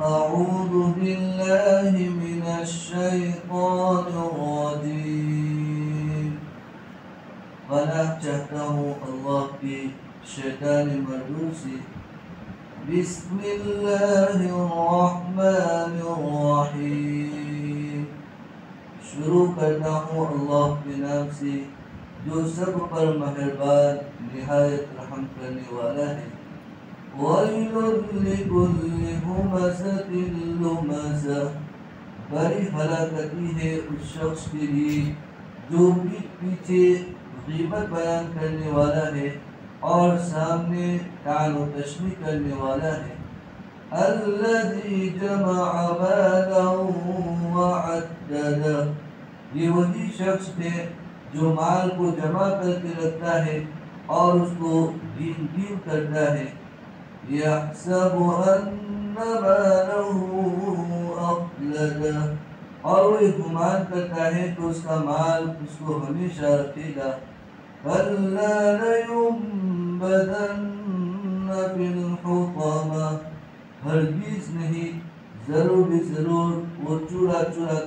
أعوذ بالله من الشيطان الرجيم. اللہ کی شیطان مردود سے بسم اللہ الرحمن الرحیم شروع کرتا ہوں اللہ کے نام سے جو سب پر مہربان نہایت رحم کرنے والا ہے۔ وَيْلٌ لِكُلِّ هُمَزَةٍ لُمَزَةٍ بڑی ہلاکتی ہے اس شخص کے لیے جو پیچھے غیبت بیان کرنے والا ہے اور سامنے تعال و تشمی کرنے والا ہے الذي جمع مالا وعدده یہ وہی شخص ہے جو مال کو جمع کر کے رکھتا ہے اور اس کو گین گین کرتا ہے۔ يحسب أن ماله أخلده قوي اس تتهيت السماء السهن شاكدة كلا لينبذن في ہرگیز نہیں ضرور بھی ضرور وہ چورا چورا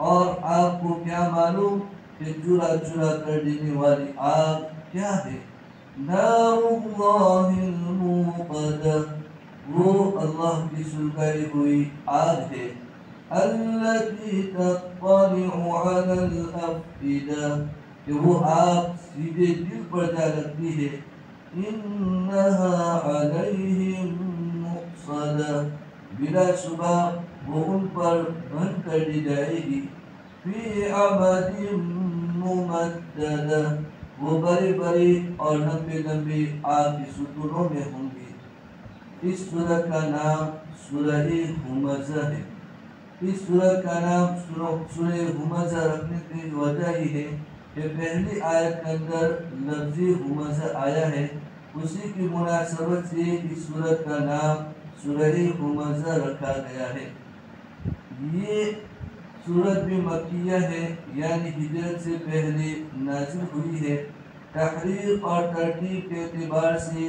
اور آپ کو کیا معلوم کہ جرا جرا کر دینے والی آگ کیا ہے نار اللہ الموقدہ وہ اللہ کی سلکاری ہوئی آگ ہے التي تطلع على الأفئدة وهو آب سيدي دل پر جالت بيه إنها عليهم مقصدة بلا شبه وہ ان پر بند کر دی جائے گی۔ فی عمد ممددہ، وہ بڑے بڑے اور لمبے لمبے آگ کی ستونوں میں ہوں گے۔ اس سورہ کا نام سورہ ہمزہ ہے۔ اس سورہ کا نام سورہ ہمزہ رکھنے کی وجہ ہی ہے کہ پہلی آیت کے اندر لفظی ہمزہ آیا ہے۔ اسی کی مناسبت سے اس سورہ کا نام سورہ ہمزہ رکھا گیا ہے۔ یہ سورت بھی مکیہ ہے یعنی ہجرت سے پہلے نازل ہوئی ہے۔ تحریر اور ترتیب کے اعتبار سے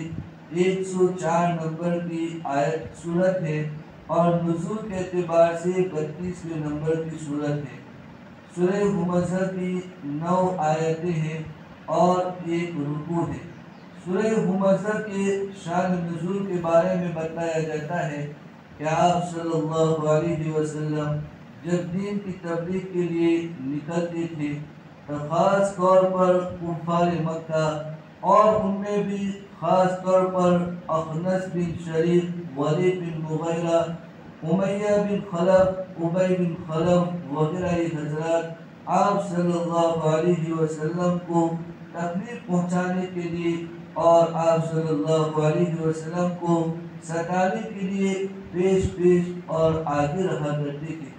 ایک سو چار نمبر کی آیت صورت ہے اور نزول کے اعتبار سے بتیسویں نمبر کی صورت ہے۔ سورہ حمزہ کی نو آیتیں ہیں اور ایک رکو ہے۔ سورہ حمزہ کے شان نزول کے بارے میں بتایا جاتا ہے کہ آپ صلی اللہ علیہ وسلم جب دین کی تبلیغ کے لیے نکلتے تھے، تو خاص طور پر کفار مکہ اور ان میں بھی خاص طور پر اخنس بن شریف، ولید بن مغیرہ، امیہ بن خلف عبی بن خلف وغیرہ حضرات آپ صلی اللہ علیہ وسلم کو تکلیف پہنچانے کے لیے اور آپ صلی اللہ علیہ وسلم کو ستانے کے لیے پیش پیش اور آگے رہا کرتے تھے۔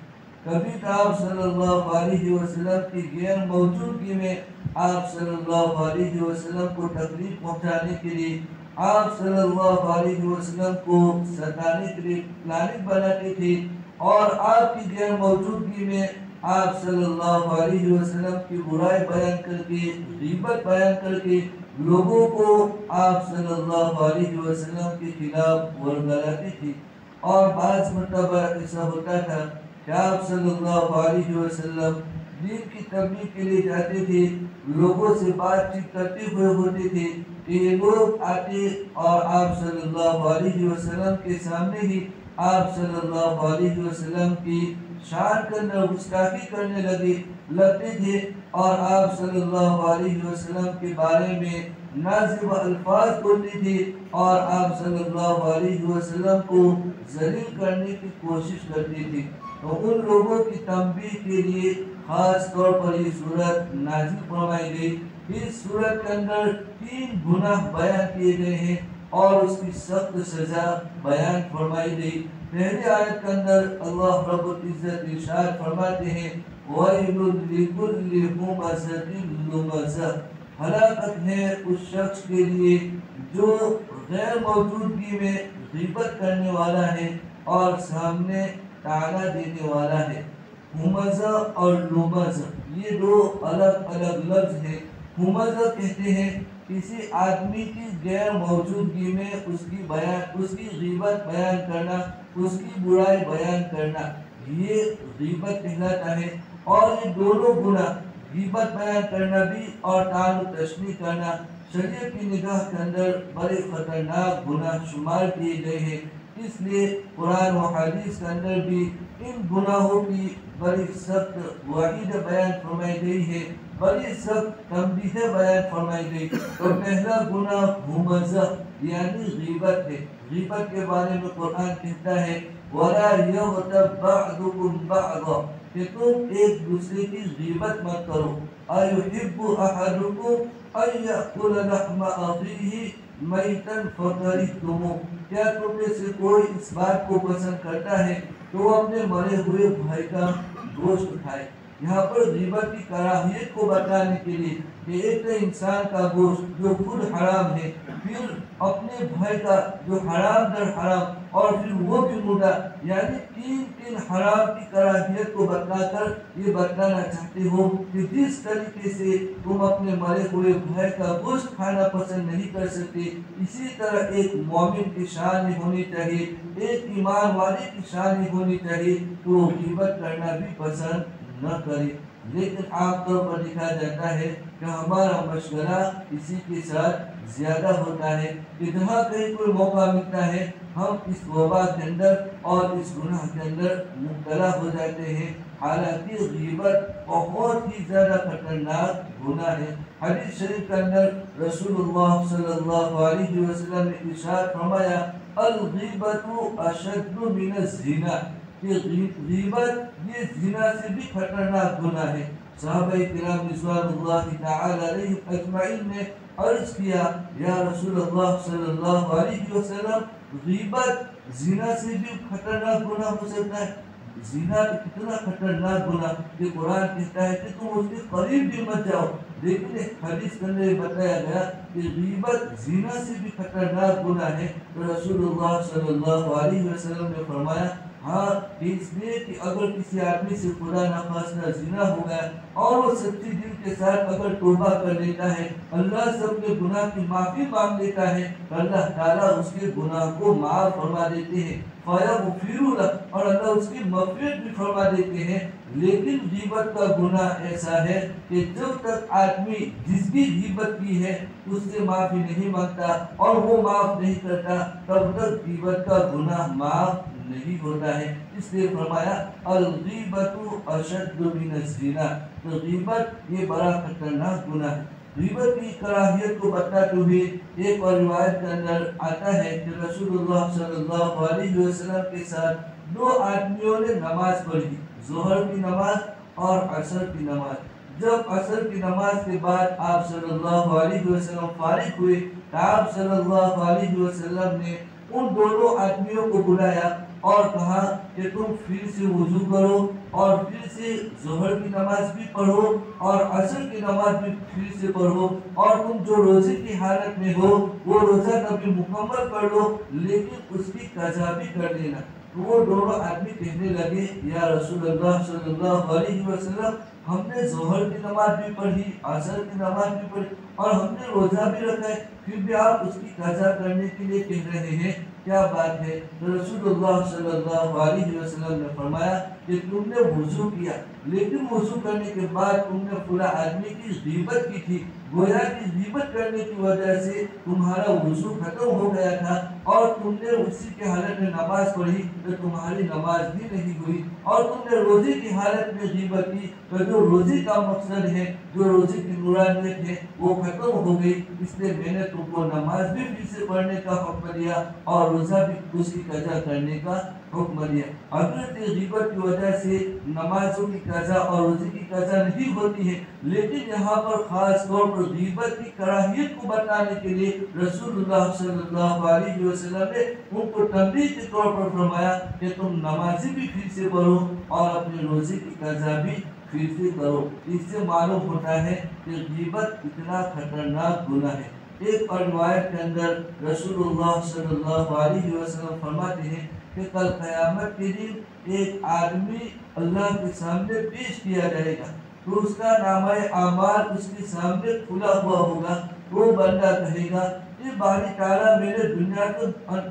کبھی تو آپ صلی اللہ علیہ وسلم کی غیر موجودگی میں آپ صلی اللہ علیہ وسلم کو تکلیف پہنچانے کے لیے آپ صلی اللہ علیہ وسلم کو ستانے کے لیے پلاننگ بناتے تھے اور آپ کی غیر موجودگی میں آپ صلی اللہ علیہ وسلم کی برائی بیان کر کے، غیبت بیان کر کے لوگوں کو آپ صلی اللہ علیہ وسلم کے خلاف ورگلاتے تھے اور بعض مرتبہ ایسا ہوتا تھا کہ آپ صلی اللہ علیہ وسلم دین کی تبلیغ کے لیے جاتے تھے، لوگوں سے بات چیت کرتے ہوئے ہوتے تھے کہ یہ لوگ آتے اور آپ صلی اللہ علیہ وسلم کے سامنے ہی آپ صلی اللہ علیہ وسلم کی شان کرنا، گستاخی کرنے لگے۔ لگتے تھے اور آپ صلی اللہ علیہ وسلم کے بارے میں نازب الفاظ بولتے تھے اور آپ صلی اللہ علیہ وسلم کو ذلیل کرنے کی کوشش کرتے تھے۔ تو ان لوگوں کی تنبیہ کے لیے خاص طور پر یہ صورت نازل فرمائی گئی۔ اس صورت کے اندر تین گناہ بیان کیے گئے ہیں اور اس کی سخت سزا بیان فرمائی گئی۔ پہلی آیت کے اندر اللہ رب العزت ارشاد فرماتے ہیں وَيْلٌ لِكُلِّ هُمَزَةٍ لُمَزَةٍ ہلاکت ہے اس شخص کے لیے جو غیر موجودگی میں غیبت کرنے والا ہے اور سامنے تعالیٰ دینے والا ہے۔ ہمزہ اور لمزہ، یہ دو الگ الگ لفظ ہیں۔ ہمزہ کہتے ہیں کسی آدمی کی غیر موجودگی میں اس کی بیان، اس کی غیبت بیان کرنا، اس کی برائی بیان کرنا۔ یہ غیبت کہلاتا ہے۔ اور یہ دونوں گناہ غیبت بیان کرنا بھی اور تعلق تشنی کرنا شریعت کی نگاہ کے اندر بڑے خطرناک گناہ شمار کیے گئے ہیں۔ اس لیے قرآن و حدیث کے اندر بھی ان گناہوں کی بڑی سخت وعید بیان فرمائی گئی ہے بڑی سخت تنبیہ بیان فرمائی گئی۔ تو پہلا گناہ ہمزہ یعنی غیبت ہے۔ غیبت کے بارے میں قرآن کہتا ہے، وَلَا يَغْتَبْ بَعْدُكُمْ بَعْضًا۔ کہ تم ایک دوسرے کی غیبت مت کرو۔ ایحب احدکم ان يَأْكُلَ لحم أَخِيهِ مَيْتًا فَكَرِهْتُمُوهُ کیا تم میں سے کوئی اس بات کو پسند کرتا ہے تو وہ اپنے مرے ہوئے بھائی کا گوشت کھائے یہاں پر غیبت کی کراہیت کو بتانے کے لیے کہ ایک انسان کا گوشت جو خود حرام ہے، پھر اپنے بھائی کا جو حرام در حرام، اور پھر وہ بھی مردہ یعنی تین تین حرام کی کراہیت کو بتلا کر یہ بتلانا چاہتے ہو کہ جس طریقے سے تم اپنے مرے ہوئے بھائی کا گوشت کھانا پسند نہیں کر سکتے، اسی طرح ایک مومن کی شان ہونی چاہیے، ایک ایمان والے کی شان ہونی چاہیے، تو غیبت کرنا بھی پسند نہ کرے۔ لیکن عام طور پر دیکھا جاتا ہے کہ ہمارا مشورہ اسی کے ساتھ زیادہ ہوتا ہے کہ جہاں کہیں کوئی موقع ملتا ہے، ہم اس وبا کے اندر اور اس گناہ کے اندر مبتلا ہو جاتے ہیں۔ حالانکہ غیبت بہت ہی زیادہ خطرناک گناہ ہے۔ حدیث شریف کے اندر رسول اللہ صلی اللہ علیہ وسلم نے ارشاد فرمایا الغیبت اشد من الزنا۔ کہ غیبت، یہ زنا سے بھی خطرناک گناہ ہے۔ صحابہ کرام رضوان اللہ تعالی علیہ اجمعین نے عرض کیا، یا رسول اللہ صلی اللہ علیہ وسلم، غیبت زنا سے بھی خطرناک گناہ ہو سکتا ہے۔ زنا کتنا خطرناک گناہ کہ قرآن کہتا ہے کہ تم اس کے قریب بھی مت جاؤ۔ لیکن ایک حدیث کے اندر بتایا گیا کہ غیبت زنا سے بھی خطرناک گناہ ہے۔ تو رسول اللہ صلی اللہ علیہ وسلم نے فرمایا ہاں اس لیے کہ اگر کسی آدمی سے خدا نخواستہ زنا ہو گیا اور وہ سچی دل کے ساتھ اگر توبہ کر لیتا ہے، اللہ سب کے گناہ کی معافی مانگ لیتا ہے اللہ تعالیٰ اس کے گناہ کو معاف فرما دیتے ہیں۔ فایا مفیر اور اللہ اس کی مغفرت بھی فرما دیتے ہیں۔ لیکن غیبت کا گناہ ایسا ہے کہ جب تک آدمی جس بھی غیبت کی ہے، اس سے معافی نہیں مانگتا اور وہ معاف نہیں کرتا، تب تک غیبت کا گناہ معاف نہیں ہوتا ہے۔ اس لیے فرمایا الغیبت اشد من الزنا۔ تو غیبت یہ بڑا خطرناک گناہ ہے۔ غیبت کی کراہیت کو بتاتے ہوئے ایک اور روایت کے اندر آتا ہے کہ رسول اللہ صلی اللہ علیہ وسلم کے ساتھ دو آدمیوں نے نماز پڑھی، ظہر کی نماز اور عصر کی نماز۔ جب عصر کی نماز کے بعد آپ صلی اللہ علیہ وسلم فارغ ہوئے، تو آپ صلی اللہ علیہ وسلم نے ان دونوں آدمیوں کو بلایا۔ اور کہا کہ تم پھر سے وضو کرو اور پھر سے ظہر کی نماز بھی پڑھو اور عصر کی نماز بھی پھر سے پڑھو اور تم جو روزے کی حالت میں ہو، وہ روزہ کبھی مکمل کر لو، لیکن اس کی قضا بھی کر دینا تو وہ دونوں آدمی کہنے لگے، یا رسول اللہ صلی اللہ علیہ وسلم، ہم نے ظہر کی نماز بھی پڑھی، عصر کی نماز بھی پڑھی اور ہم نے روزہ بھی رکھا ہے۔ پھر بھی آپ اس کی قضا کرنے کے لیے کہہ رہے ہیں کیا بات ہے؟ رسول اللہ صلی اللہ علیہ وسلم نے فرمایا کہ تم نے وضو کیا۔ لیکن وضو کرنے کے بعد تم نے پورا آدمی کی غیبت کی تھی، گویا کی غیبت کرنے کی وجہ سے تمہارا وضو ختم ہو گیا تھا اور تم نے اسی کے حالت میں نماز پڑھی تو تمہاری نماز بھی نہیں ہوئی اور تم نے روزے کی حالت میں غیبت کی تو جو روزے کا مقصد ہے، جو روزے کی نورانیت ہے، وہ ختم ہو گئی۔ اس لیے میں نے تم کو نماز بھی پھر سے پڑھنے کا حکم دیا اور روزہ بھی اس کی قضا کرنے کا حکم دیا حضرت غیبت کی وجہ سے نمازوں کی قضا اور روزے کی قضا نہیں ہوتی ہے، لیکن یہاں پر خاص طور پر غیبت کی کراہیت کو بتانے کے لیے رسول اللہ صلی اللہ علیہ وسلم نے ان کو تنبیہ کے طور پر فرمایا کہ تم نمازی بھی پھر سے پڑھو اور اپنے روزے کی قضا بھی پھر سے کرو۔ اس سے معلوم ہوتا ہے کہ غیبت اتنا خطرناک گناہ ہے۔ ایک اور روایت کے اندر رسول اللہ صلی اللہ علیہ وسلم فرماتے ہیں کہ کل قیامت کے دن ایک آدمی اللہ کے سامنے پیش کیا جائے گا تو اس کا نام اعمال اس کے سامنے کھلا ہوا ہوگا، وہ بندہ کہے گا کہ باری تعالیٰ میرے دنیا کو،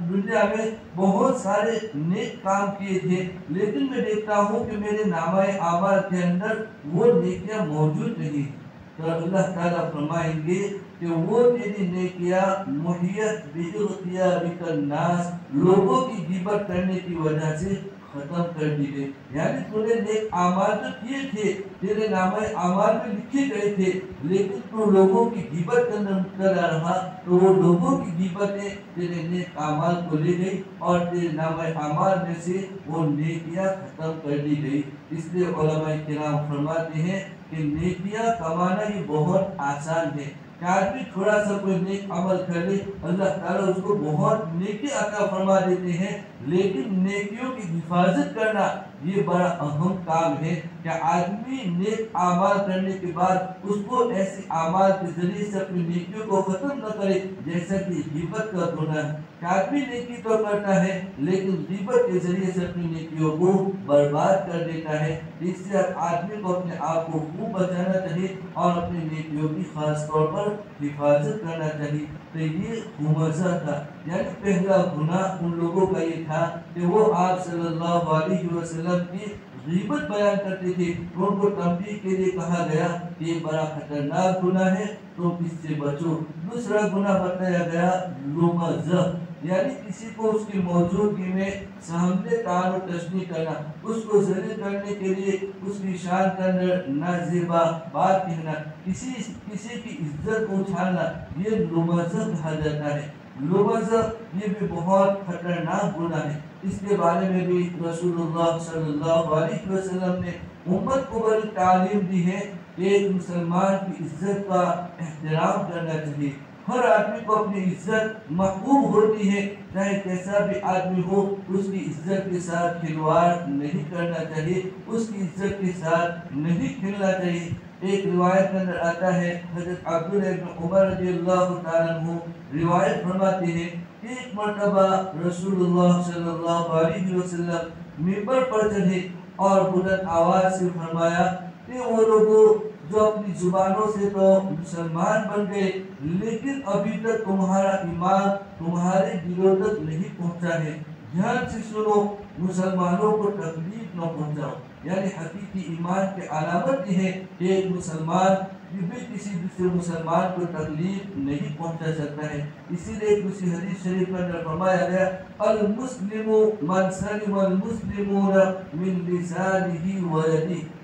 دنیا میں بہت سارے نیک کام کیے تھے، لیکن میں دیکھتا ہوں کہ میرے نامہ اعمال کے اندر وہ نیکیاں موجود نہیں۔ تو اللہ تعالیٰ فرمائیں گے کہ وہ تیری نیکیاں محیط بک الناس لوگوں کی غیبت کرنے کی وجہ سے ختم کر دی گئی۔ یعنی تو نے نیک اعمال تو کیے تھے، تیرے نام اعمال میں لکھے گئے تھے، لیکن تو لوگوں کی غیبت کے اندر رہا، تو وہ لوگوں کی غیبتیں تیرے نیک اعمال کو لے گئی اور تیرے نام اعمال میں سے وہ نیکیاں ختم کر دی گئی۔ اس لیے علماء کرام فرماتے ہیں کہ نیکیاں کمانا یہ بہت آسان ہے۔ کہ آدمی تھوڑا سا کوئی نیک عمل کر لے، اللہ تعالیٰ اس کو بہت نیکی عطا فرما دیتے ہیں، لیکن نیکیوں کی حفاظت کرنا یہ بڑا اہم کام ہے کہ آدمی نیک اعمال کرنے کے بعد اس کو ایسے اعمال کے ذریعے سے اپنی نیکیوں کو ختم نہ کرے، جیسا کہ غیبت کا گناہ ہے۔ کہ آدمی نیکی تو کرتا ہے، لیکن غیبت کے ذریعے سے اپنی نیکیوں کو برباد کر دیتا ہے۔ اس سے آدمی کو اپنے آپ کو خوب بچانا چاہیے اور اپنی نیکیوں کی خاص طور پر حفاظت کرنا چاہیے۔ تو یہ خمزہ تھا۔ یعنی پہلا گناہ ان لوگوں کا یہ تھا کہ وہ آپ صلی اللہ علیہ وسلم کی غیبت بیان کرتے تھے۔ ان کو تنبیہ کے لیے کہا گیا کہ یہ بڑا خطرناک گناہ ہے تو اس سے بچو۔ دوسرا گناہ بتایا گیا لومزہ یعنی کسی کو اس کی موجودگی میں سامنے تار و تشنی کرنا، اس کو ذریع کرنے کے لیے اس کی شان کے اندر نازیبا بات کہنا، کسی کسی کی عزت کو اچھالنا، یہ لمزہ کہا جاتا ہے۔ لمزہ یہ بھی بہت خطرناک گناہ ہے۔ اس کے بارے میں بھی رسول اللہ صلی اللہ علیہ وسلم نے امت کو بڑی تعلیم دی ہے کہ ایک مسلمان کی عزت کا احترام کرنا چاہیے۔ ہر آدمی کو اپنی عزت محبوب ہوتی ہے، چاہے کیسا بھی آدمی ہو، اس کی عزت کے ساتھ کھلواڑ نہیں کرنا چاہیے، اس کی عزت کے ساتھ نہیں کھلنا چاہیے۔ ایک روایت کے اندر آتا ہے، حضرت عبداللہ ابن عمر رضی اللہ تعالیٰ عنہ روایت فرماتے ہیں ایک مرتبہ رسول اللہ صلی اللہ علیہ وسلم ممبر پر چڑھے اور بلند آواز سے فرمایا کہ وہ لوگوں جو اپنی زبانوں سے تو مسلمان بن گئے، لیکن ابھی تک تمہارا ایمان تمہارے دلوں تک نہیں پہنچا ہے۔ دھیان سے سنو، مسلمانوں کو تکلیف نہ پہنچاؤ۔ یعنی حقیقی ایمان کے علامت یہ ہے کہ ایک مسلمان بھی کسی دوسرے مسلمان کو تکلیف نہیں پہنچا سکتا ہے۔ اسی لیے کسی حدیث شریف میں اندر فرمایا گیا، المسلم من سلم المسلمون من لسانه ويده۔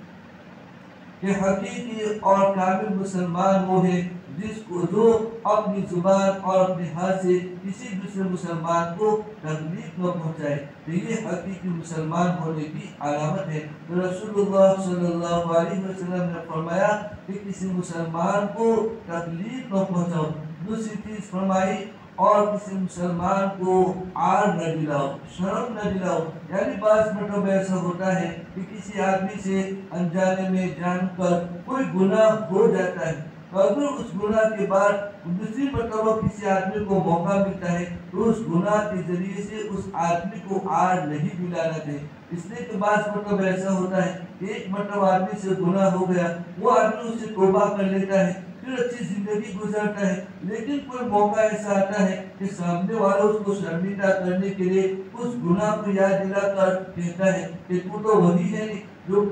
کہ حقیقی اور کامل مسلمان وہ ہے جس کو جو اپنی زبان اور اپنے ہاتھ سے کسی دوسرے مسلمان کو تکلیف نہ پہنچائے، تو یہ حقیقی مسلمان ہونے کی علامت ہے۔ تو رسول اللہ صلی اللہ علیہ وسلم نے فرمایا کہ کسی مسلمان کو تکلیف نہ پہنچاؤ۔ دوسری چیز فرمائی اور کسی مسلمان کو آر نہ دلاؤ شرم نہ دلاؤ یعنی بعض مطلب ایسا ہوتا ہے کہ کسی آدمی سے انجانے میں جان کر کوئی گناہ ہو جاتا ہے۔ اگر اس گناہ کے بعد دوسری مرتبہ کسی آدمی کو موقع ملتا ہے، تو اس گناہ کے ذریعے سے اس آدمی کو آر نہیں دلانا چاہیے اس لیے کہ بعض مطلب ایسا ہوتا ہے کہ ایک مرتبہ آدمی سے گناہ ہو گیا، وہ آدمی اسے توبہ کر لیتا ہے۔ پھر اچھی زندگی گزارتا ہے، لیکن کوئی موقع ایسا آتا ہے کہ سامنے والا اس کو شرمندہ کرنے کے لیے اس گناہ کو یاد دلا کر کہتا ہے کہ تو تو وہی ہے جو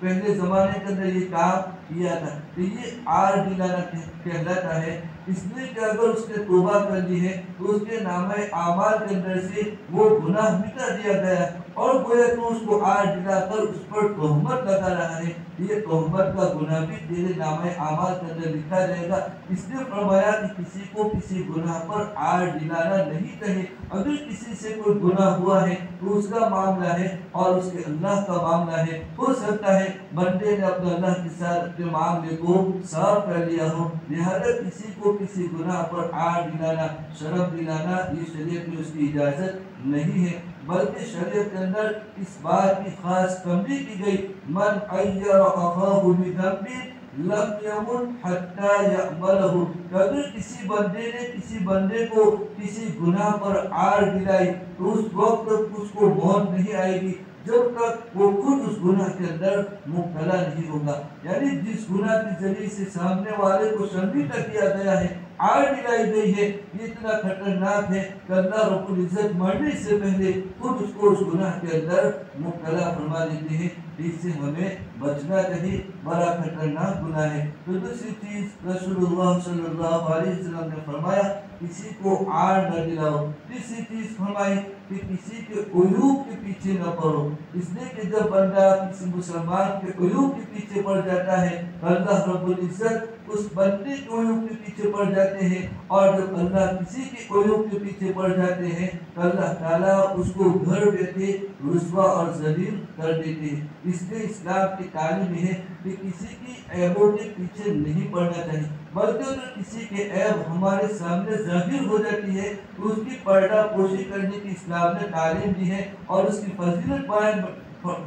پہلے زمانے کے اندر یہ کام کیا تھا۔ تو یہ آر دلانا کہلاتا ہے۔ اس لیے کہ اگر اس نے توبہ کر دی ہے، تو اس کے نام اعمال کے اندر سے وہ گناہ مٹا دیا گیا۔ اور گویا تو اس کو آر دلا کر اس پر تہمت لگا رہا ہے۔ یہ تہمت کا گناہ بھی تیرے نام اعمال کے اندر لکھا جائے گا۔ اس نے فرمایا کہ کسی کو کسی گناہ پر آر دلانا نہیں چاہیے اگر کسی سے کوئی گناہ ہوا ہے تو اس کا معاملہ ہے اور اس کے اللہ کا معاملہ ہے۔ ہو سکتا ہے بندے نے اپنے اللہ کے ساتھ اپنے معاملے کو صاف کر لیا ہو، لہذا کسی کو کسی گناہ پر آر دلانا، شرم دلانا، یہ شریعت میں اس کی اجازت نہیں ہے۔ بلکہ شریعت کے اندر اس بات کی خاص تنبیہ کی گئی، من ایر اخاہ بذنب لم یمن حتی یعملہ کبھی کسی بندے نے کسی بندے کو کسی گناہ پر آر دلائی، تو اس وقت اس کو موت نہیں آئے گی۔ جب تک وہ خود اس گناہ کے اندر مبتلا نہیں ہوگا یعنی جس گناہ کے ذریعے سے سامنے والے کو شرمندہ کیا گیا ہے آگ دلائی گئی ہے یہ اتنا خطرناک ہے کہ اللہ رب العزت مرنے سے پہلے خود اس کو اس گناہ کے اندر مبتلا فرما دیتے ہیں اس سے ہمیں بچنا چاہیے بڑا خطرناک گناہ ہے تو دوسری چیز رسول اللہ صلی اللہ علیہ وسلم نے فرمایا کسی کو آڑ نہ دلاؤ تیسری چیز فرمائی کہ کسی کے عیوب کے پیچھے نہ پڑو اس لیے کہ جب بندہ کسی مسلمان کے عیوب کے پیچھے پڑ جاتا ہے اللہ رب العزت اس بندے کے عیوب کے پیچھے پڑ جاتے ہیں اور جب اللہ کسی کے عیوب کے پیچھے پڑ جاتے ہیں تو اللہ تعالیٰ اس کو گھر بیٹھے رسوا اور ذلیل کر دیتے ہیں اس لیے اسلام کی تعلیم ہے کہ کسی کی عیبوں کے پیچھے نہیں پڑنا چاہیے بلکہ اگر کسی کے عیب ہمارے سامنے ظاہر ہو جاتی ہے، تو اس کی پردہ پوشی کرنے کی اسلام نے تعلیم دی ہے اور اس کی فضیلت بیان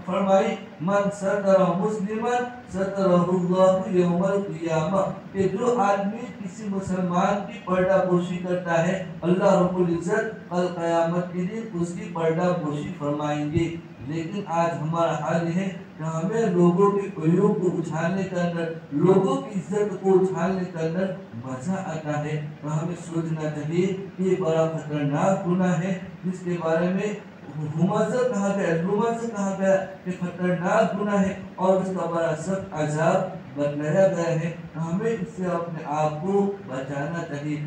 فرمائی، من ستر مسلمان ستر اللہ یوم القیامہ کہ جو آدمی کسی مسلمان کی پردہ پوشی کرتا ہے، اللہ رب العزت قل قیامت کے دن اس کی پردہ پوشی فرمائیں گے۔ لیکن آج ہمارا حال یہ ہے کہ ہمیں لوگوں کے عیوب کو اچھالنے کے اندر، لوگوں کی عزت کو اچھالنے کے اندر مزہ آتا ہے۔ تو ہمیں سوچنا چاہیے کہ یہ بڑا خطرناک گناہ ہے، جس کے بارے میں ہمازہ کہا گیا ہمازہ کہا گیا کہ خطرناک گناہ ہے اور اس کا بڑا سخت عذاب بتلایا گیا ہے۔ ہمیں اس سے اپنے آپ کو بچانا چاہیے۔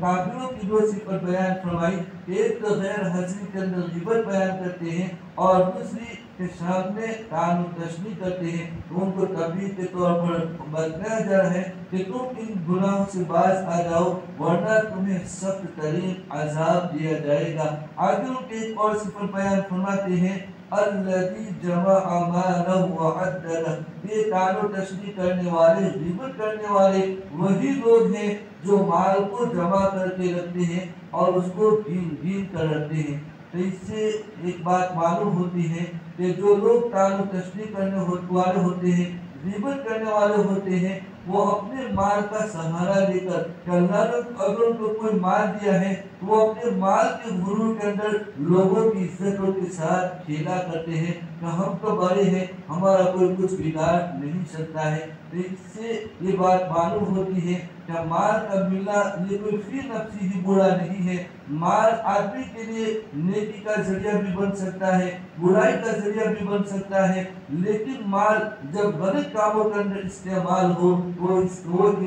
کافروں کی دو صفت بیان فرمائی، ایک تو غیر حاضری کے اندر غیبت بیان کرتے ہیں اور دوسری کے سامنے کان تشنی کرتے ہیں، تو ان کو تبلیغ کے طور پر بتلایا جا رہا ہے کہ تم ان گناہوں سے باز آ جاؤ، ورنہ تمہیں سخت ترین عذاب دیا جائے گا۔ آگے ان کے ایک اور صفت بیان فرماتے ہیں الذي جمع مالا وعدله یہ کانو تشریح کرنے والے غیبت کرنے والے وہی لوگ ہیں جو مال کو جمع کر کے رکھتے ہیں اور اس کو گین گین کر رکھتے ہیں۔ تو اس سے ایک بات معلوم ہوتی ہے کہ جو لوگ کانو تشریح کرنے والے ہوتے ہیں، غیبت کرنے والے ہوتے ہیں، وہ اپنے مال کا سہارا لے کر کہ اللہ نے اگر ان کو کوئی مال دیا ہے تو وہ اپنے مال کے غرور کے اندر لوگوں کی عزتوں کے ساتھ کھیلا کرتے ہیں کہ ہم تو بڑے ہیں، ہمارا کوئی کچھ بگاڑ نہیں سکتا ہے۔ سے یہ بات معلوم ہوتی ہے کہ مال کا ملنا یہ کوئی فی نفسی ہی برا نہیں ہے۔ مال آدمی کے لیے نیکی کا ذریعہ بھی بن سکتا ہے، برائی کا ذریعہ بھی بن سکتا ہے۔ لیکن مال جب غلط کاموں کے اندر استعمال ہو، وہ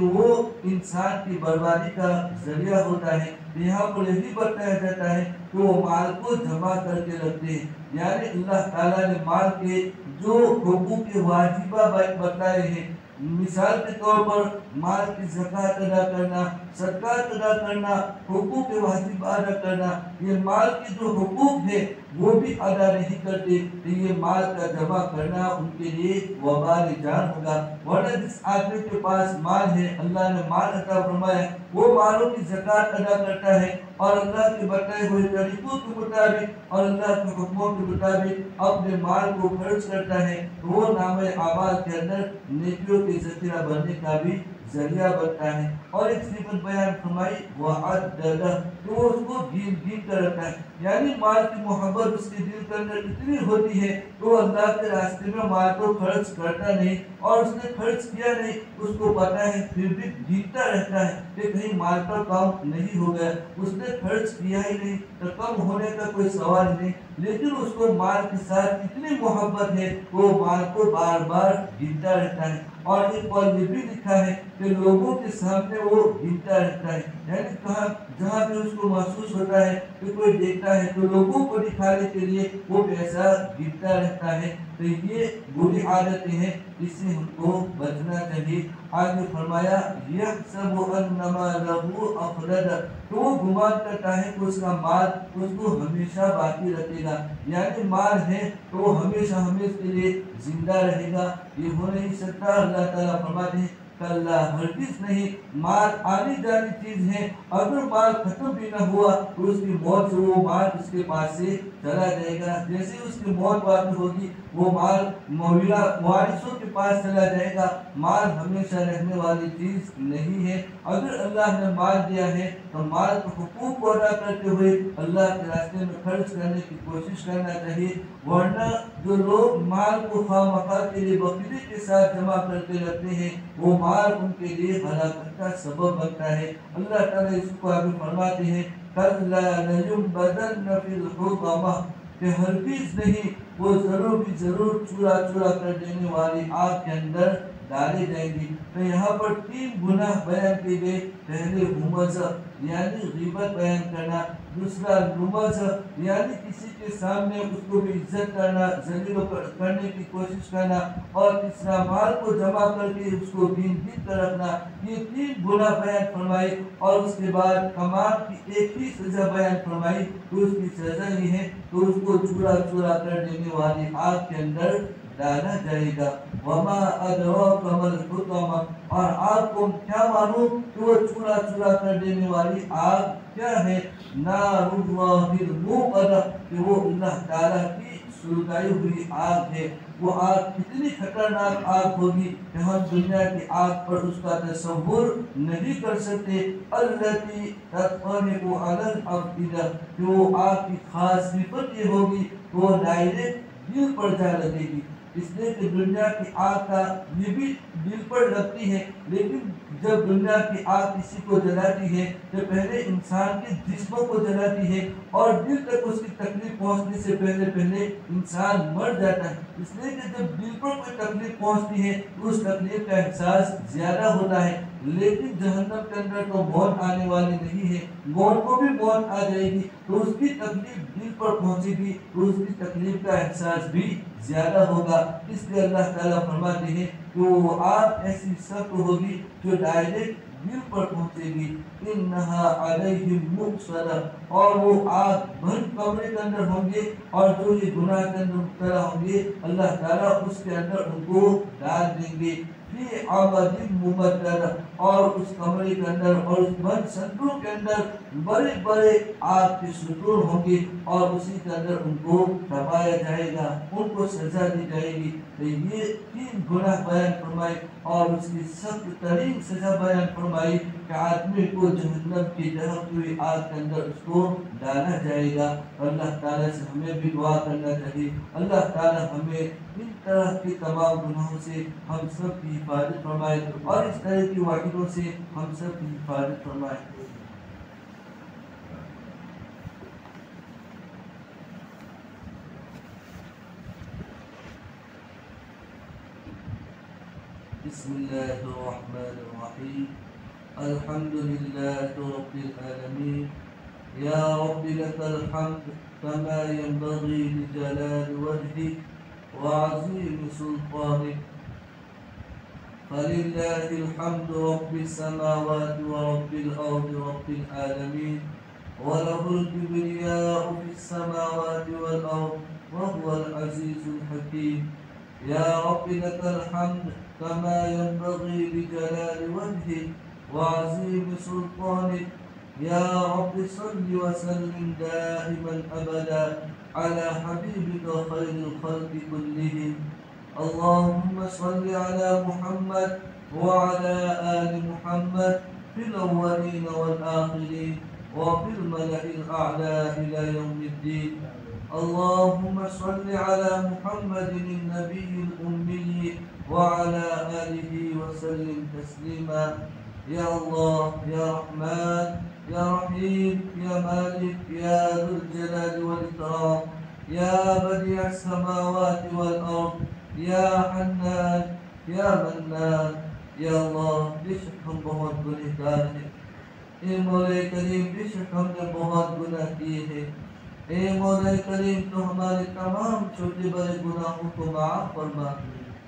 وہ انسان کی بربادی کا ذریعہ ہوتا ہے۔ یہاں پر یہی بتایا جاتا ہے کہ وہ مال کو جمع کر کے رکھتے ہیں۔ یعنی اللہ تعالیٰ نے مال کے جو حقوق کے واجبہ بتائے ہیں مثال کے طور پر مال کی زکاة ادا کرنا، صدقات ادا کرنا، حقوق کے واجب ادا کرنا، یہ مال کی جو حقوق ہے وہ بھی ادا نہیں کرتے تو یہ مال کا جمع کرنا ان کے لیے وبال جان ہوگا۔ ورنہ جس آدمی کے پاس مال ہے، اللہ نے مال عطا فرمایا، وہ مالوں کی زکاة ادا کرتا ہے اور اللہ کے بتائے ہوئے طریقوں کے مطابق اور اللہ کے حکموں کے مطابق اپنے مال کو خرچ کرتا ہے۔ وہ نام آباد کے اندر نیکیوں کے ذخیرہ بننے کا بھی ذریعہ بنتا ہے اور ایک صفت بیان فرمائی وعددہ کہ وہ اس کو گین گین کر رکھتا ہے۔ یعنی مال کی محبت اس کے دل کے اندر اتنی ہوتی ہے تو اللہ کے راستے میں مال کو خرچ کرتا نہیں اور اس نے خرچ کیا نہیں، اس کو پتا ہے، پھر بھی گینتا رہتا ہے کہ کہیں مال کا کام نہیں ہو گیا۔ اس نے خرچ کیا ہی نہیں، تو کم ہونے کا کوئی سوال نہیں۔ لیکن اس کو مال کے ساتھ اتنی محبت ہے وہ مال کو بار بار گنتا رہتا ہے۔ اور ایک بار یہ بھی لکھا ہے کہ لوگوں کے سامنے وہ گنتا رہتا ہے۔ یعنی کہاں جہاں پہ اس کو محسوس ہوتا ہے کہ کوئی دیکھتا ہے تو لوگوں کو دکھانے کے لیے وہ پیسہ گرتا رہتا ہے۔ تو یہ بری عادتیں ہیں اس سے ہم کو بچنا چاہیے۔ آگے فرمایا یحسب انما له اخلد تو وہ گمان کرتا ہے کہ اس کا مال اس کو ہمیشہ باقی رکھے گا۔ یعنی مال ہے تو وہ ہمیشہ ہمیشہ کے لیے زندہ رہے گا۔ یہ ہو نہیں سکتا۔ اللہ تعالیٰ فرماتے ہیں کلا ہرگز نہیں، مال آنے جانی چیز ہے، اگر مال ختم بھی نہ ہوا تو اس کی موت سے وہ مال اس کے پاس سے چلا جائے گا۔ جیسے اس کی موت واقع ہوگی، وہ مال مولا وارثوں کے پاس چلا جائے گا۔ مال ہمیشہ رہنے والی چیز نہیں ہے۔ اگر اللہ نے مال دیا ہے تو مال کو حقوق کو ادا کرتے ہوئے اللہ کے راستے میں خرچ کرنے کی کوشش کرنا چاہیے، ورنہ جو لوگ مال کو خواہ مخواہ کے لیے بقیدے کے ساتھ جمع کرتے رہتے ہیں، وہ مال ان کے لیے ہلاکت کا سبب بنتا ہے۔ اللہ تعالیٰ اس کو آگے فرماتے ہیں کَلَّا لَيُنْبَذَنَّ فِي الْحُطَمَةِ کہ ہرگز نہیں، وہ ضرور بھی ضرور چورا چورا کر دینے والی آگ کے اندر ڈالے جائیں گی تو یہاں پر تین گناہ بیان کی گئے، پہلے ہمزہ یعنی غیبت بیان کرنا، دوسرا نمازہ یعنی کسی کے سامنے اس کو بھی عزت کرنا ذلیل کرنے کی کوشش کرنا، اور تیسرا مال کو جمع کر کے اس کو دین دین کر رکھنا۔ یہ تین گناہ بیان فرمائی، اور اس کے بعد کمال کی ایک ہی سزا بیان فرمائی۔ تو اس کی سزا یہ ہے تو اس کو چورا چورا کر دینے والی آگ کے اندر ڈالا جائے گا وما ادراک مل حکم اور آپ کو کیا معلوم کہ وہ چورا چورا کر دینے والی آگ کیا ہے؟ نار اللہ الموقدہ. کہ وہ اللہ تعالیٰ کی سلگائی ہوئی آگ ہے. وہ آگ کتنی خطرناک آگ ہوگی کہ ہم دنیا کی آگ پر اس کا تصور نہیں کر سکتے. اللہ کی اللتی تطفرق علی الافئدہ کہ وہ آگ کی خاص صفت یہ ہوگی کہ وہ ڈائریکٹ دل پر جا لگے گی. اس لیے کہ دنیا کی آگ کا یہ بھی دل پر لگتی ہے، لیکن جب دنیا کی آگ کسی کو جلاتی ہے، تو پہلے انسان کے جسموں کو جلاتی ہے اور دل تک اس کی تکلیف پہنچنے سے پہلے پہلے انسان مر جاتا ہے۔ اس لیے کہ جب دل پر کوئی تکلیف پہنچتی ہے، تو اس تکلیف کا احساس زیادہ ہوتا ہے۔ لیکن جہنم کے اندر تو موت آنے والی نہیں ہے، موت کو بھی موت آ جائے گی، تو اس کی تکلیف دل پر پہنچے گی، تو اس کی تکلیف کا احساس بھی زیادہ ہوگا۔ اس لیے اللہ تعالیٰ فرماتے ہیں کہ وہ آگ ایسی سخت ہوگی جو ڈائریکٹ دل پر پہنچے گی۔ انہا علیہم مقصرہ اور وہ آگ بند کمرے کے اندر ہوں گے اور جو یہ گناہ کے اندر مبتلا ہوں گے، اللہ تعالیٰ اس کے اندر ان کو ڈال دیں گے۔ فی عمد ممدد اور اس کمرے کے اندر اور اس بند صندوق کے اندر بڑے بڑے آگ کے ستون ہوں گے اور اسی کے اندر ان کو دبایا جائے گا، ان کو سزا دی جائے گی۔ تو یہ تین گناہ بیان فرمائی اور اس کی سخت ترین سزا بیان فرمائی۔ کہ آدمی کو جہنم کی دہتی ہوئی آگ کے اندر اس کو ڈالا جائے گا۔ اللہ تعالیٰ سے ہمیں بھی دعا کرنا چاہیے۔ اللہ تعالیٰ ہمیں ان طرح کے تمام گناہوں سے ہم سب کی حفاظت فرمائے اور اس طرح کی واقعوں سے ہم سب کی حفاظت فرمائے۔ بسم الله الرحمن الرحيم الحمد لله رب العالمين. يا رب لك الحمد كما ينبغي لجلال وجهك وعظيم سلطانك. فلله الحمد رب السماوات ورب الأرض رب العالمين. وله الكبرياء في السماوات والأرض وهو العزيز الحكيم. يا رب لك الحمد كما ينبغي لجلال وجهك وعظيم سلطانك يا رب صل وسلم دائما أبدا على حبيبك خير الخلق كلهم. اللهم صل على محمد وعلى آل محمد في الأولين والآخرين وفي الملأ الأعلى إلى يوم الدين. اللهم صل على محمد النبي الأمي وعلى آله وسلم تسليما. يا الله يا رحمن يا رحيم يا مالك يا ذو الجلال والإكرام يا بديع السماوات والأرض يا حنان يا منان يا الله بہت گنہگار ہیں اے مولا کریم بشک ہم نے بہت گناہ کیے ہیں اے مولا کریم تو ہمارے تمام چھوٹے بڑے گناہوں کو معاف فرما۔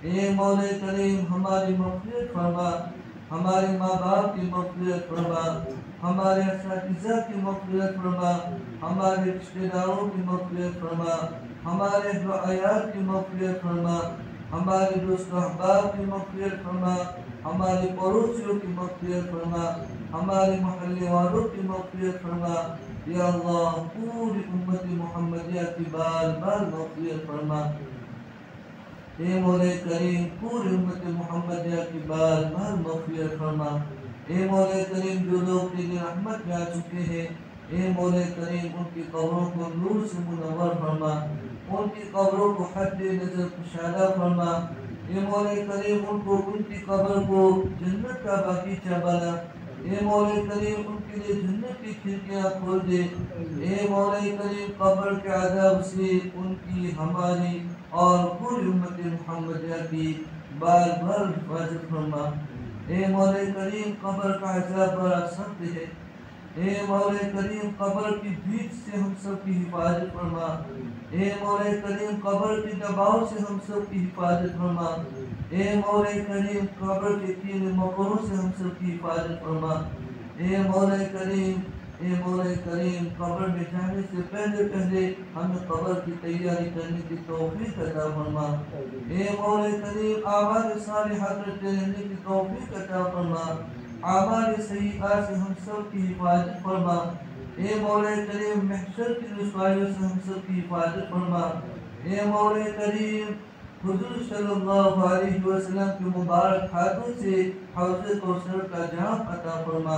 اے مولا کریم ہماری مغفرت فرما۔ ہمارے ماں باپ کی مغفرت فرما، ہمارے اساتذہ کی مغفرت فرما، ہمارے رشتہ داروں کی مغفرت فرما، ہمارے رعایات کی مغفرت فرما، ہمارے دوست احباب کی مغفرت فرما، ہمارے پڑوسیوں کی مغفرت فرما، ہمارے محلے والوں کی مغفرت فرما۔ یا اللہ پوری امت محمدیہ کی بار بار مغفرت فرما۔ اے مولا کریم، پوری امت محمدیہ کی بار بار مغفرت فرما۔ اے مولا کریم جو لوگ تیری رحمت میں آ چکے ہیں اے مولا کریم ان کی قبروں کو نور سے منور فرما۔ ان کی قبروں کو حد نظر کشادہ فرما۔ اے مولا کریم ان کو، ان کی قبر کو جنت کا باغیچہ بنا۔ اے مولا کریم ان کے لیے جنت کی کھڑکیاں کھول دے۔ اے مولا کریم قبر کے عذاب سے ان کی ہماری اور پوری امت محمدیہ کی بار بار حفاظت فرما۔ اے مولا کریم، قبر کا عذاب بڑا سخت ہے۔ اے مولا کریم، قبر کی بھیت سے ہم سب کی حفاظت فرما۔ اے مولا کریم، قبر کی دباؤ سے ہم سب کی حفاظت فرما۔ اے مولا کریم، قبر کے تین مقروں سے ہم سب کی حفاظت فرما۔ اے مولا کریم اے مولا کریم، قبر میں جانے سے پہلے پہلے ہمیں قبر کی تیاری کرنے کی توفیق عطا فرما۔ اے مولا کریم آباد صالحہ کرتے رہنے کی توفیق عطا فرما۔ آباد سیئہ سے ہم سب کی حفاظت فرما۔ اے مولا کریم، محشر کی رسوائیوں سے ہم سب کی حفاظت فرما۔ اے مولا کریم حضور صلی اللہ علیہ وسلم کے مبارک ہاتھوں سے حوض کوثر کا جام عطا فرما۔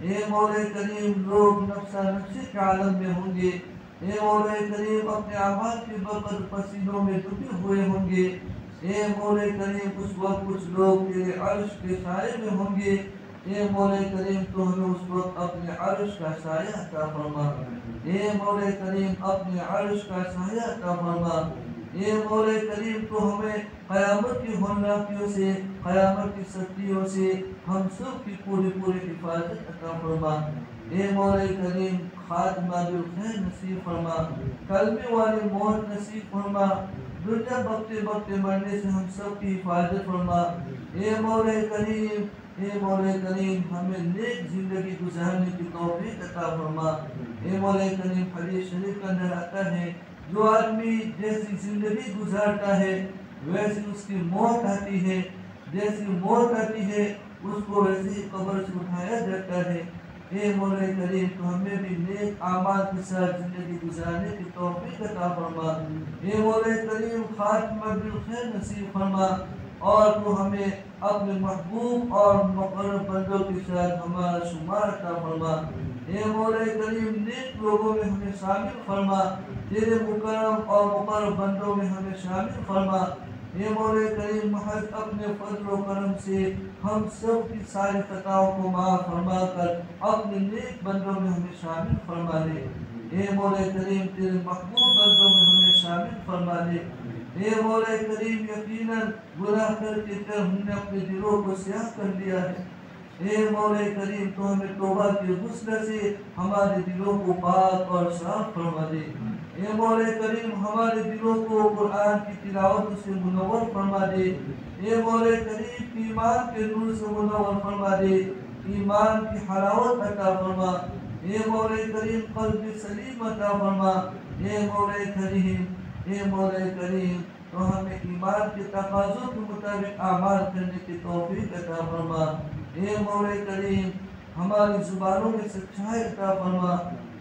اے مولا کریم، لوگ نفسا نفسی کے عالم میں ہوں گے۔ اے مولا کریم، اپنے اعمال کے بقد پسینوں میں ڈوبے ہوئے ہوں گے۔ اے مولا کریم، اس وقت کچھ لوگ تیرے عرش کے سائے میں ہوں گے۔ اے مولا کریم، تو ہمیں اس وقت اپنے عرش کا سایہ عطا فرما۔ اے مولا کریم، اپنے عرش کا سایہ عطا فرما۔ اے مولا کریم تو ہمیں قیامت کی ہونافیوں سے، قیامت کی سختیوں سے ہم سب کی پوری پوری حفاظت عطا فرما اے مولا کریم، خاتمہ بالخیر نصیب فرما۔ کلمے والی موت نصیب فرما۔ دنیا بکتے بکتے مرنے سے ہم سب کی حفاظت فرما۔ اے مولا کریم، اے مولا کریم، ہمیں نیک زندگی گزارنے کی توفیق عطا فرما۔ اے مولا کریم، حدیث شریف کا اندر آتا ہے جو آدمی جیسی زندگی گزارتا ہے، ویسی اس کی موت آتی ہے۔ جیسی موت آتی ہے، اس کو ویسی قبر سے اٹھایا جاتا ہے۔ اے مولا کریم، تو ہمیں بھی نیک اعمال کے ساتھ زندگی گزارنے کی توفیق عطا فرما۔ اے مولا کریم، خاتمہ بالخیر نصیب فرما۔ اور تو ہمیں اپنے محبوب اور مقرر بندوں کے ساتھ ہمارا شمار عطا فرما۔ اے مولا کریم، نیک لوگوں میں ہمیں شامل فرما۔ تیرے مکرم اور مقرر بندوں میں ہمیں شامل فرما۔ اے مولا کریم، محض اپنے فضل و کرم سے ہم سب کی ساری خطاؤں کو معاف فرما کر اپنے نیک بندوں میں ہمیں شامل فرما لے۔ اے مولا کریم، تیرے محبوب بندوں میں ہمیں شامل فرما لے۔ اے مولا کریم، یقیناً گناہ کر کے کر ہم نے اپنے دلوں کو سیاہ کر دیا ہے۔ اے مولا کریم، تو ہمیں توبہ کے غسل سے ہمارے دلوں کو پاک اور صاف فرما دے۔ اے مولا کریم، ہمارے دلوں کو قرآن کی تلاوت سے منور فرما دے۔ اے مولا کریم، ایمان کے نور سے منور فرما دے۔ ایمان کی حلاوت عطا فرما۔ اے مولا کریم، قلب سلیم عطا فرما۔ اے مولا کریم، اے مولا کریم، تو ہمیں ایمان کے تقاضوں کے مطابق اعمال کرنے کی توفیق عطا فرما۔ اے مولا کریم، ہماری زبانوں میں سچائی عطا فرما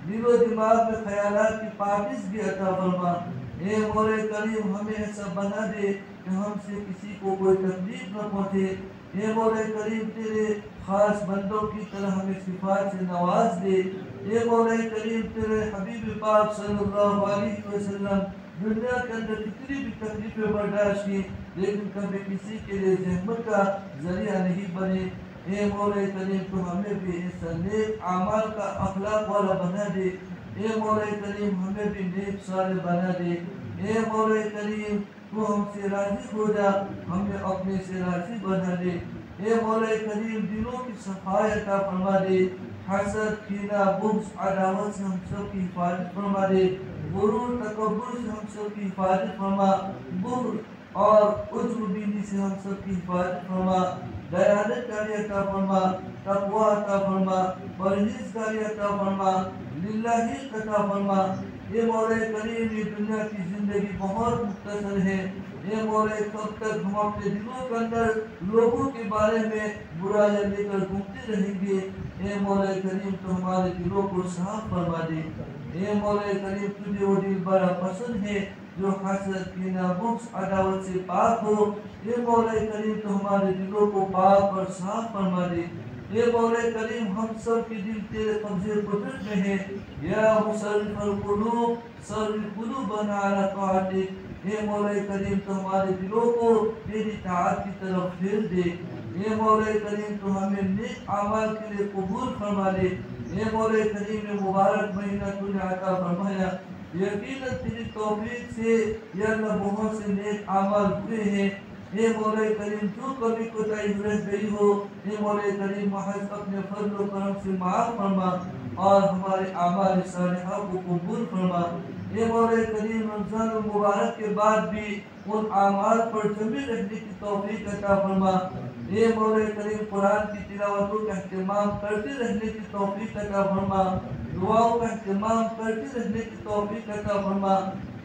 دل و دماغ میں خیالات کی پاکیزگی عطا فرما۔ اے مولا کریم، ہمیں ایسا بنا دے کہ ہم سے کسی کو کوئی تکلیف نہ پہنچے۔ اے مولا کریم، تیرے خاص بندوں کی طرح ہمیں صفات سے نواز دے۔ اے مولا کریم، تیرے حبیب پاک صلی اللہ علیہ وسلم، دنیا کے اندر کتنی بھی تکلیفیں برداشت کی، لیکن کبھی کسی کے لیے زحمت کا ذریعہ نہیں بنے۔ اے مولا کریم تو ہمیں بھی ایسا نیک اعمال کا اخلاق والا بنا دے اے مولا کریم ہمیں بھی نیک سارے بنا دے اے مولا کریم تو ہم سے راضی ہو جا۔ ہمیں اپنے سے راضی بنا دے اے مولا کریم دلوں کی صفائی عطا فرما دے حسد، کینہ، بغض، عداوت سے ہم سب کی حفاظت فرما دے غرور، تکبر سے ہم سب کی حفاظت فرما۔ بغض اور عجب بینی سے ہم سب کی حفاظت فرما۔ دیانت کاری عطا فرما تقوی عطا فرما پرہیزگاری عطا فرما للہی عطا فرما یہ مولا کریم یہ دنیا کی زندگی بہت مختصر ہے اے مولا کب تک ہم اپنے دلوں کے اندر لوگوں کے بارے میں برائیاں لے کر گھومتے رہیں گے اے مولا کریم تو ہمارے دلوں کو صاف فرما دے اے مولا کریم تجھے وہ دل بڑا پسند ہے جو حسد کی بغض عداوت سے پاک ہو۔ اے مولا کریم، تو ہمارے دلوں کو پاک اور صاف فرما دے۔ اے مولا کریم، ہم سب کی دل تیرے قبضے قدرت میں ہے یا مصرف القلوب صرف قلوبنا علی طاعتک۔ اے مولا کریم، تو ہمارے دلوں کو تیری طاعت کی طرف پھیر دے۔ اے مولا کریم، تو ہمیں نیک اعمال کے لیے قبول فرما دے۔ اے مولا کریم نے مبارک مہینہ تو نے عطا فرمایا۔ یقیناً تیری توفیق سے یا اللہ بہت سے نیک عمل ہوئے ہیں۔ اے مولا کریم، جو کبھی کوتاہی رہ گئی ہو، اے مولا کریم، محض اپنے فضل و کرم سے معاف فرما اور ہمارے اعمال صالحہ کو قبول فرما۔ اے مولا کریم، رمضان المبارک کے بعد بھی ان اعمال پر جمع رہنے کی توفیق عطا فرما۔ اے مولا کریم، قرآن کی تلاوتوں کا اہتمام کرتے رہنے کی توفیق عطا فرما۔ دعاؤں کا اہتمام کرتے رہنے کی توفیق عطا فرما۔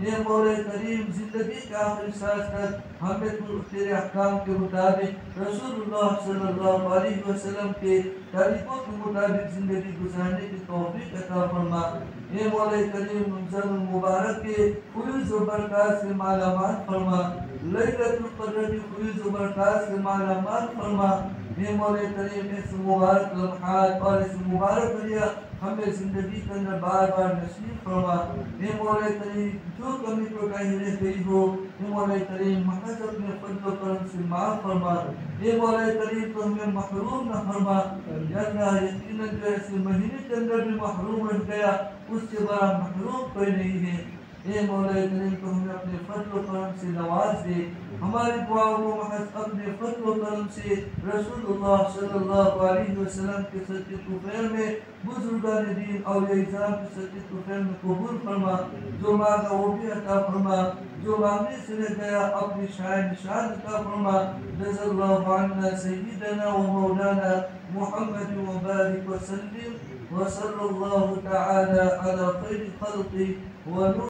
اے مولا کریم، زندگی کا آخری سانس تک ہمیں تو تیرے احکام کے مطابق رسول اللہ صلی اللہ علیہ وسلم کے طریقوں کے مطابق زندگی گزارنے کی توفیق عطا فرما۔ اے مولا کریم، رمضان المبارک کے فیض و برکات سے مالا مال فرما۔ لیلت القدر کی فیض و برکات سے مالا مال فرما۔ اے مولا کریم اس مبارک لمحات اور اس مبارک دنیا ہمیں زندگی کے اندر بار بار نصیب فرما۔ اے مولا کریم جو کمی کو کہیں رہ گئی ہو اے مولا کریم محض اپنے فضل و کرم سے معاف فرما۔ اے مولا کریم تو ہمیں محروم نہ فرما۔ یا اللہ، یقیناً جو ایسے مہینے کے اندر بھی محروم رہ گیا، اس سے بڑا محروم کوئی نہیں ہے۔ اے مولا کریم تو ہمیں اپنے فضل و کرم سے نواز دے۔ ہماری دعاؤں کو محض اپنے فتو قلم سے رسول اللہ صلی اللہ علیہ وسلم کے سچے تو میں بزرگان دین اور یہ کے سچے تو میں قبول فرما جو مانگا وہ بھی عطا فرما جو مانگنے سے لے گیا اپنی شاہ نشان عطا فرما۔ جز اللہ عنا سیدنا و مولانا محمد و بارک وسلم وصلى الله تعالى على خير خلقه ونور